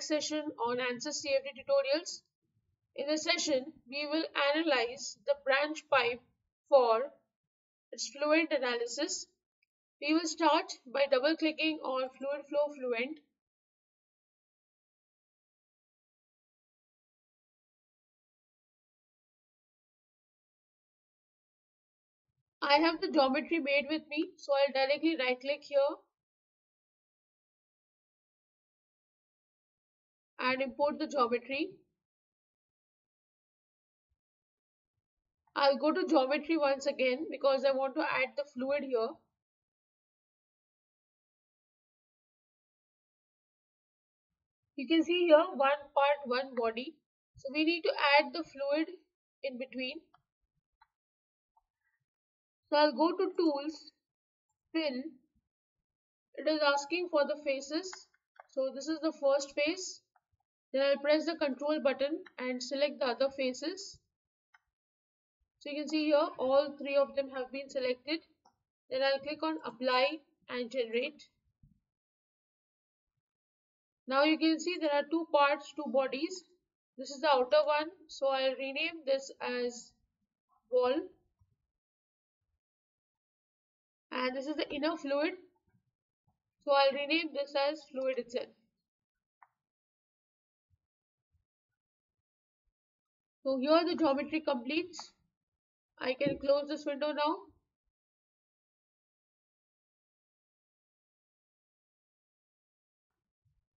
next session on ANSYS CFD tutorials. In this session, we will analyze the branch pipe for its fluent analysis. We will start by double clicking on Fluid Flow Fluent. I have the geometry made with me, so I'll directly right click here and import the geometry. I'll go to geometry once again because I want to add the fluid here. You can see here one part, one body. So we need to add the fluid in between. So I'll go to tools, fill. It is asking for the faces. So this is the first face. Then I'll press the control button and select the other faces. So you can see here all three of them have been selected. Then I'll click on apply and generate. Now you can see there are two parts, two bodies. This is the outer one. So I'll rename this as wall. And this is the inner fluid. So I'll rename this as fluid itself. So here the geometry completes. I can close this window now.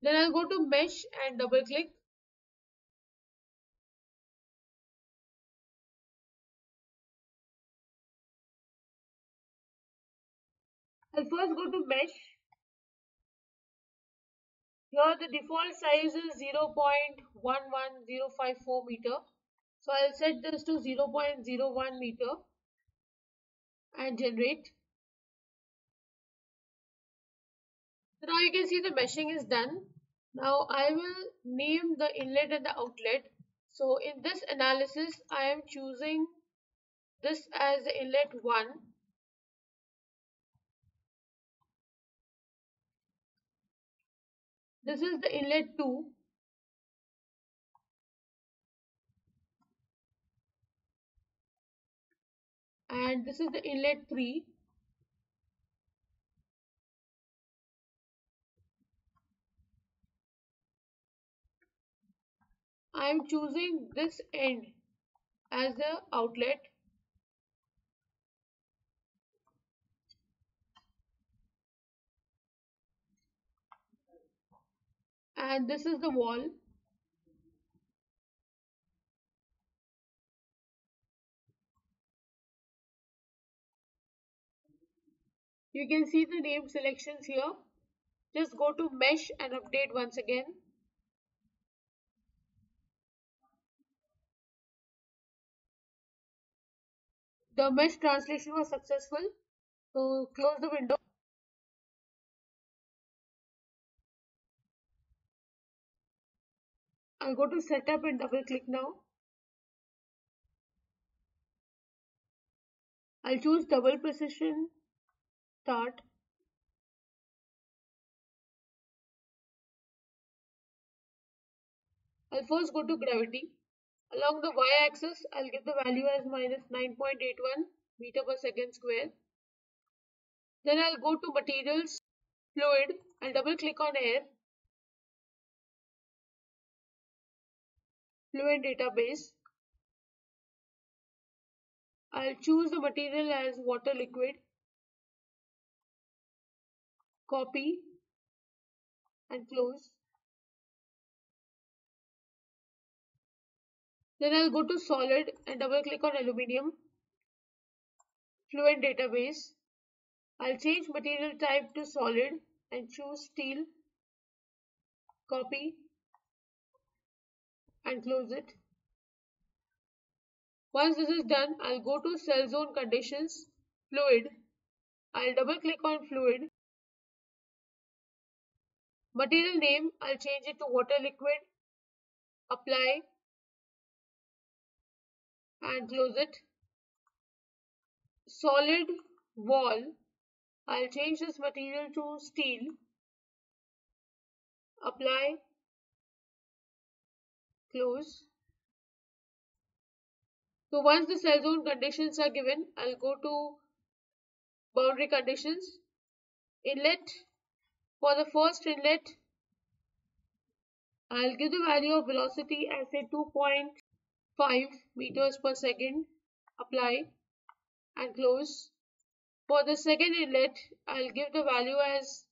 Then I'll go to mesh and double click. I'll first go to mesh. Here the default size is 0.11054 meter. So I'll set this to 0.01 meter and generate. So now you can see the meshing is done. Now I will name the inlet and the outlet. So in this analysis, I am choosing this as the inlet 1. This is the inlet 2 and this is the inlet 3 I am choosing this end as the outlet. And this is the wall You can see the name selections here. Just go to mesh and update once again. The mesh translation was successful. So close the window. I'll go to setup and double click now. I'll choose double precision start I'll first go to gravity. Along the y-axis, I'll give the value as minus 9.81 meter per second square. Then I'll go to materials, fluid, I'll double click on air. fluid database. I'll choose the material as water liquid copy and close. Then I'll go to solid and double click on aluminium. Fluent database. I'll change material type to solid and choose steel. Copy and close it. Once this is done, I'll go to cell zone conditions, fluid. I'll double click on fluid Material name, I'll change it to water liquid, apply and close it. Solid wall, I'll change this material to steel, apply close. So once the cell zone conditions are given, I'll go to boundary conditions. Inlet, for the first inlet, I'll give the value of velocity as say 2.5 meters per second, apply and close. For the second inlet, I'll give the value as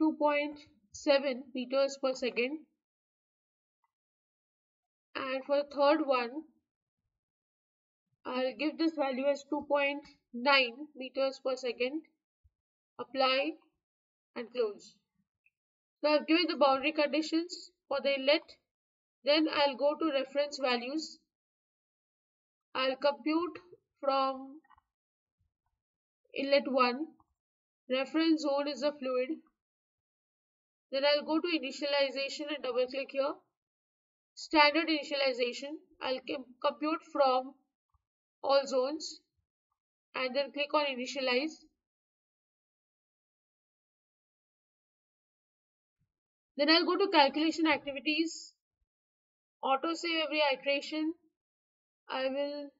2.7 meters per second. And for the third one, I'll give this value as 2.9 meters per second. Apply and close. So I've given the boundary conditions for the inlet. Then I'll go to reference values. I'll compute from inlet 1. Reference zone is the fluid. Then I'll go to initialization and double click here. Standard initialization. I'll compute from all zones and then click on initialize. Then I'll go to calculation activities, auto save every iteration. I will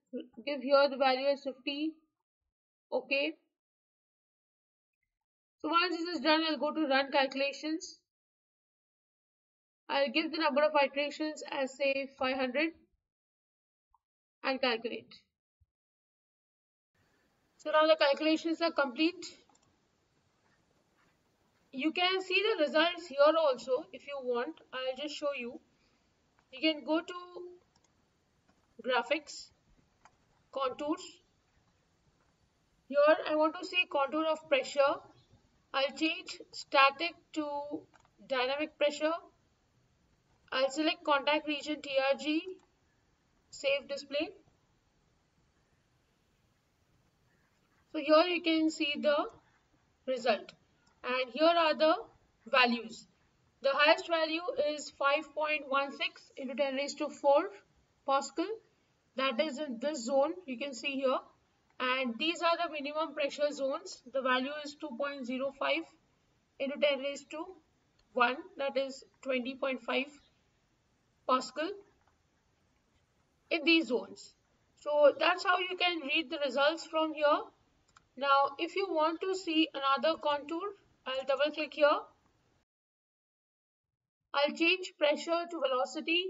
give here the value as 50. Okay. So once this is done, I'll go to run calculations. I'll give the number of iterations as say 500 and calculate. So now the calculations are complete. You can see the results here also if you want. I'll just show you. You can go to graphics, contours. Here I want to see contour of pressure. I'll change static to dynamic pressure. I'll select contact region TRG, save display. So here you can see the result and here are the values. The highest value is 5.16 into 10 raised to 4 Pascal. That is in this zone you can see here and these are the minimum pressure zones. The value is 2.05 into 10 raised to 1 that is 20.5 Pascal in these zones. So that's how you can read the results from here. Now, if you want to see another contour, I'll double click here. I'll change pressure to velocity,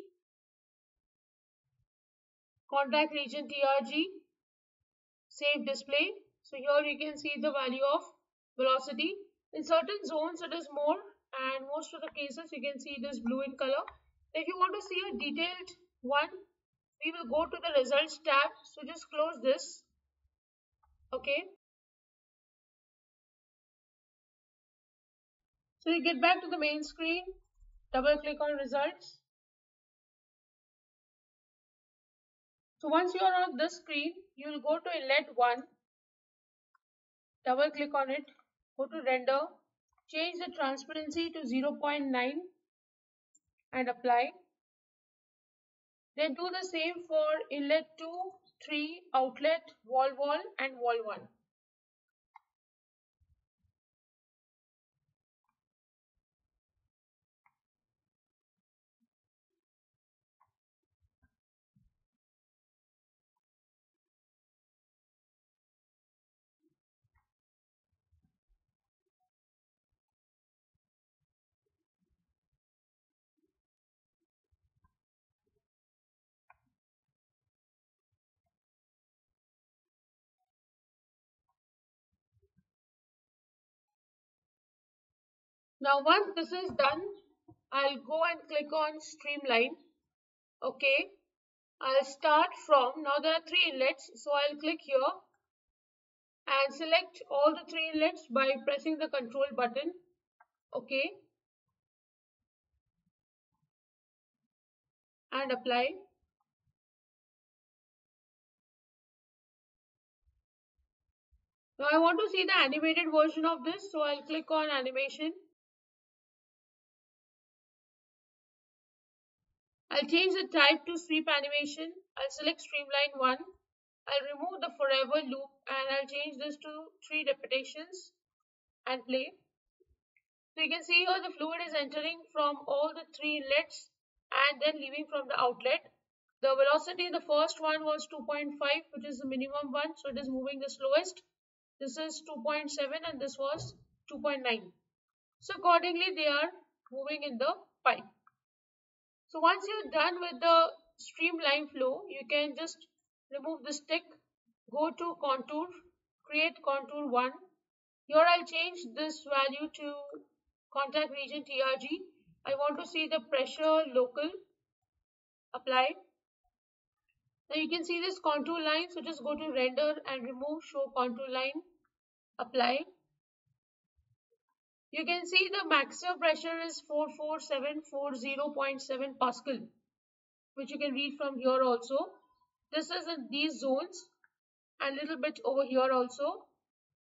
contact region TRG, save display. So here you can see the value of velocity. In certain zones it is more and most of the cases you can see it is blue in color. If you want to see a detailed one, we will go to the results tab. So just close this. Okay. So you get back to the main screen, double click on results. So once you are on this screen, you will go to inlet 1, double click on it, go to render, change the transparency to 0.9 and apply. Then do the same for inlet 2, 3, outlet, wall wall and wall 1. Now once this is done, I'll go and click on streamline. Okay. I'll start from, now there are three inlets, so I'll click here and select all the three inlets by pressing the control button. Okay. And apply. Now I want to see the animated version of this, so I'll click on animation I'll change the type to sweep animation. I'll select streamline 1. I'll remove the forever loop and I'll change this to 3 repetitions and play. So you can see here the fluid is entering from all the three inlets and then leaving from the outlet. The velocity, the first one was 2.5, which is the minimum one, so it is moving the slowest. This is 2.7 and this was 2.9. So accordingly, they are moving in the pipe. So once you're done with the streamline flow, you can just remove the stick, go to contour, create contour 1. Here I'll change this value to contact region TRG. I want to see the pressure local, apply. Now you can see this contour line, so just go to render and remove show contour line, apply. You can see the maximum pressure is 44740.7 Pascal, which you can read from here also. This is in these zones and little bit over here also.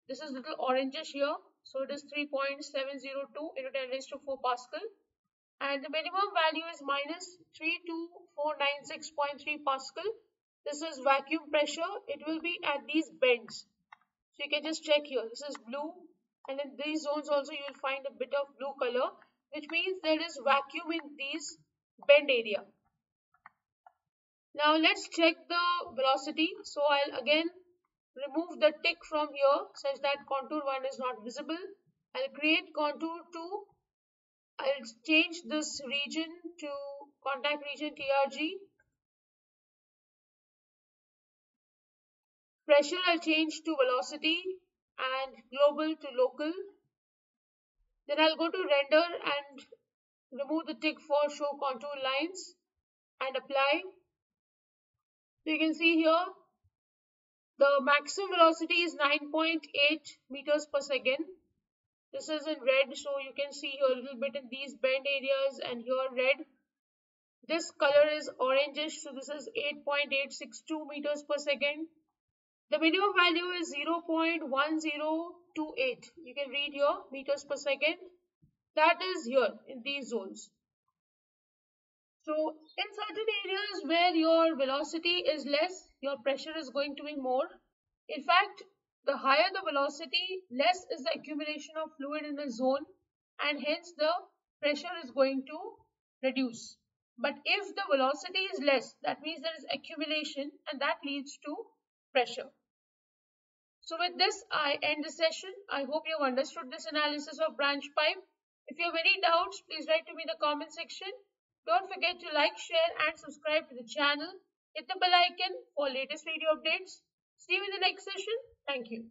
This is little orangish here. So it is 3.702 into 10 raised to 4 Pascal. And the minimum value is minus 32496.3 Pascal. This is vacuum pressure. It will be at these bends. So you can just check here. This is blue and in these zones also you will find a bit of blue color which means there is vacuum in these bend area. Now let's check the velocity. So I'll again remove the tick from here such that contour 1 is not visible. I'll create contour 2. I'll change this region to contact region TRG. Pressure I'll change to velocity and global to local. Then I'll go to render and remove the tick for show contour lines and apply. So you can see here the maximum velocity is 9.8 meters per second. This is in red so you can see here a little bit in these bend areas and here red. This color is orangish so this is 8.862 meters per second. The minimum value is 0.1028. You can read here meters per second. That is here in these zones. So in certain areas where your velocity is less, your pressure is going to be more. In fact, the higher the velocity, less is the accumulation of fluid in a zone and hence the pressure is going to reduce. But if the velocity is less, that means there is accumulation and that leads to pressure. So with this, I end the session. I hope you have understood this analysis of branch pipe. If you have any doubts, please write to me in the comment section. Don't forget to like, share and subscribe to the channel. Hit the bell icon for latest video updates. See you in the next session. Thank you.